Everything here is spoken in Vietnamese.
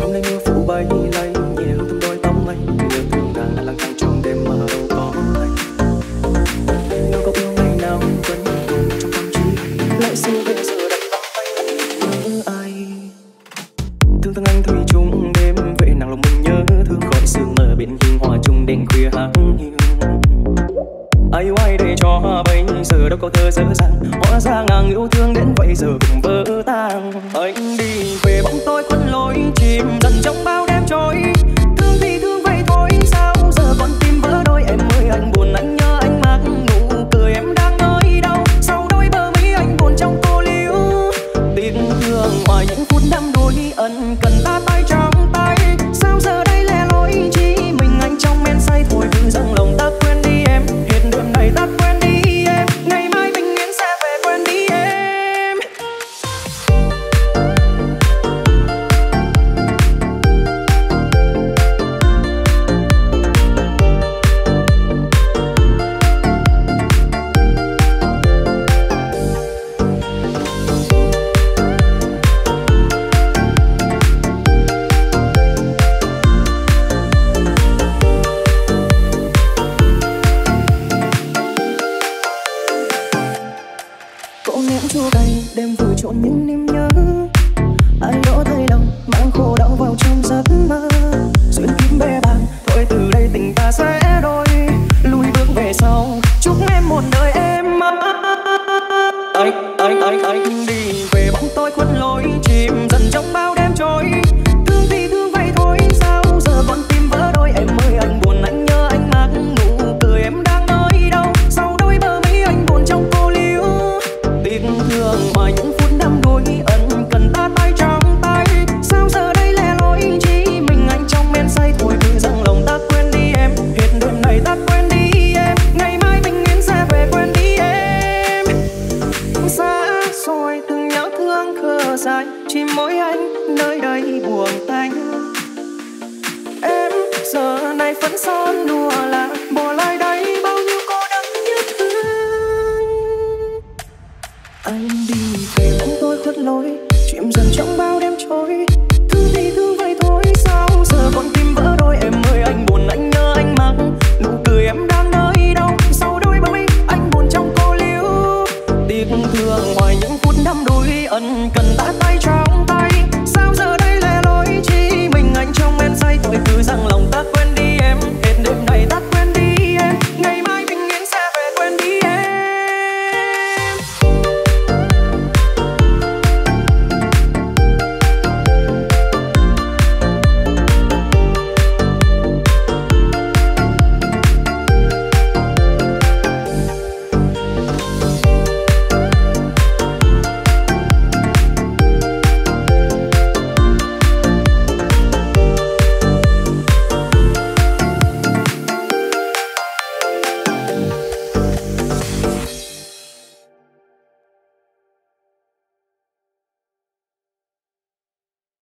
hôm nay mưa phủ bay lay, nhẹ hương thơm đôi tóc mây. Nhớ từng nàng đã lang thang đêm mà đâu anh nếu có yêu ngày nào vẫn còn trong tâm trí. Lại xin về giờ đặt vào tay nhớ ai? Thương thương anh thủy chung đêm, vậy nàng lòng mình nhớ thương. Khỏi sương mờ bên hiên hòa chung đèn khuya hắng hiu ai yêu ai? cho bây giờ đâu có thơ dở dàng hóa ra ngang yêu thương đến vậy giờ cũng vỡ tan. Anh đi về bóng tôi khuất lối, chìm dần trong bao đêm trôi. Thương thì thương vậy thôi, sao giờ con tim vỡ đôi? Em ơi, anh buồn, anh nhớ anh mặc nụ cười em đang nơi đâu sau đôi bờ mi anh buồn trong cô liễu tiếng thương ngoài những phút năm đôi ân cần ta tay trong trong nếm chua cay đêm vừa trộn những niềm nhớ. Anh nỡ thay lòng mang khổ đau vào trong giấc mơ. Duyên kín bê bàn thôi từ đây tình ta sẽ đôi. Lùi bước về sau chúc em một đời em anh anh anh anh. Đi về bóng tối khuất lối. soi từng nhớ thương khờ dài chỉ mỗi anh nơi đây buồn tanh. Em giờ này vẫn son đùa là bỏ lại đây, bao nhiêu cô đơn nhất thương. Anh đi về bóng tôi khuất lối